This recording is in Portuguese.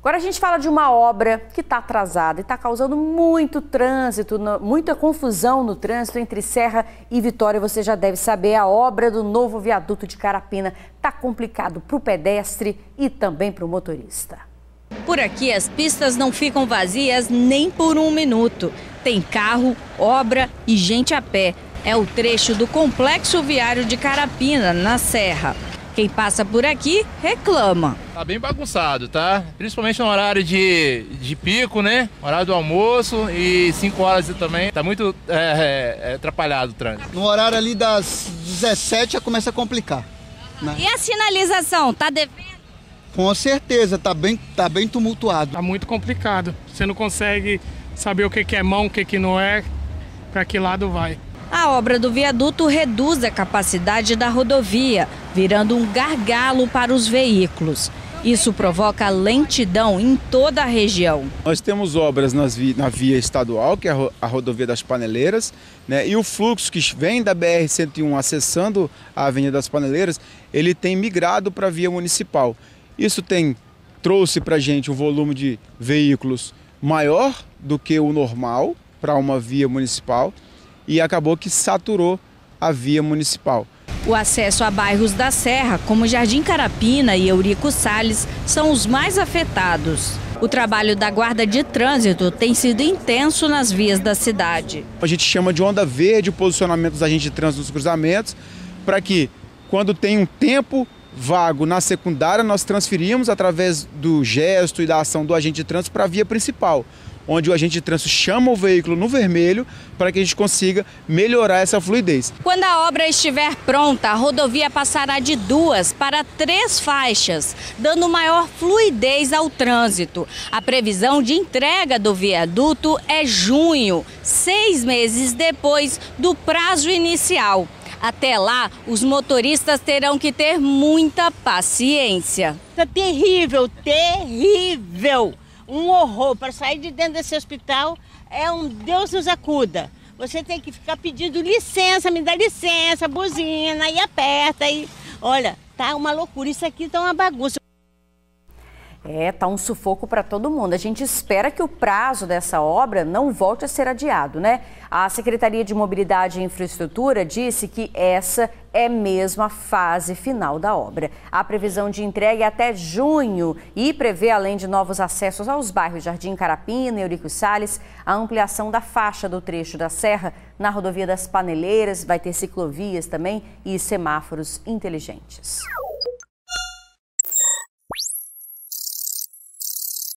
Agora a gente fala de uma obra que está atrasada e está causando muito trânsito, muita confusão no trânsito entre Serra e Vitória. Você já deve saber, a obra do novo viaduto de Carapina está complicado para o pedestre e também para o motorista. Por aqui as pistas não ficam vazias nem por um minuto. Tem carro, obra e gente a pé. É o trecho do complexo viário de Carapina, na Serra. Quem passa por aqui reclama. Tá bem bagunçado, tá? Principalmente no horário de, de pico, né? Horário do almoço e 5 horas também. Tá muito é, é, é, atrapalhado o trânsito. No horário ali das 17 já começa a complicar. Né? E a sinalização, tá devendo? Com certeza, tá bem, tá bem tumultuado. Tá muito complicado. Você não consegue saber o que, que é mão, o que, que não é, para que lado vai. A obra do viaduto reduz a capacidade da rodovia, virando um gargalo para os veículos. Isso provoca lentidão em toda a região. Nós temos obras vi na via estadual, que é a rodovia das Paneleiras, né? e o fluxo que vem da BR-101 acessando a Avenida das Paneleiras, ele tem migrado para a via municipal. Isso tem trouxe para a gente um volume de veículos maior do que o normal para uma via municipal e acabou que saturou a via municipal. O acesso a bairros da Serra, como Jardim Carapina e Eurico Sales, são os mais afetados. O trabalho da Guarda de Trânsito tem sido intenso nas vias da cidade. A gente chama de onda verde o posicionamento dos agentes de trânsito nos cruzamentos, para que, quando tem um tempo vago na secundária, nós transferimos através do gesto e da ação do agente de trânsito para a via principal onde o agente de trânsito chama o veículo no vermelho para que a gente consiga melhorar essa fluidez. Quando a obra estiver pronta, a rodovia passará de duas para três faixas, dando maior fluidez ao trânsito. A previsão de entrega do viaduto é junho, seis meses depois do prazo inicial. Até lá, os motoristas terão que ter muita paciência. É terrível, terrível um horror. Para sair de dentro desse hospital é um Deus nos acuda. Você tem que ficar pedindo licença, me dá licença, buzina, e aperta. E... Olha, tá uma loucura. Isso aqui tá uma bagunça. É, tá um sufoco para todo mundo. A gente espera que o prazo dessa obra não volte a ser adiado, né? A Secretaria de Mobilidade e Infraestrutura disse que essa é mesmo a fase final da obra. A previsão de entrega é até junho e prevê, além de novos acessos aos bairros Jardim Carapina e Eurico Salles, a ampliação da faixa do trecho da serra na rodovia das Paneleiras, vai ter ciclovias também e semáforos inteligentes.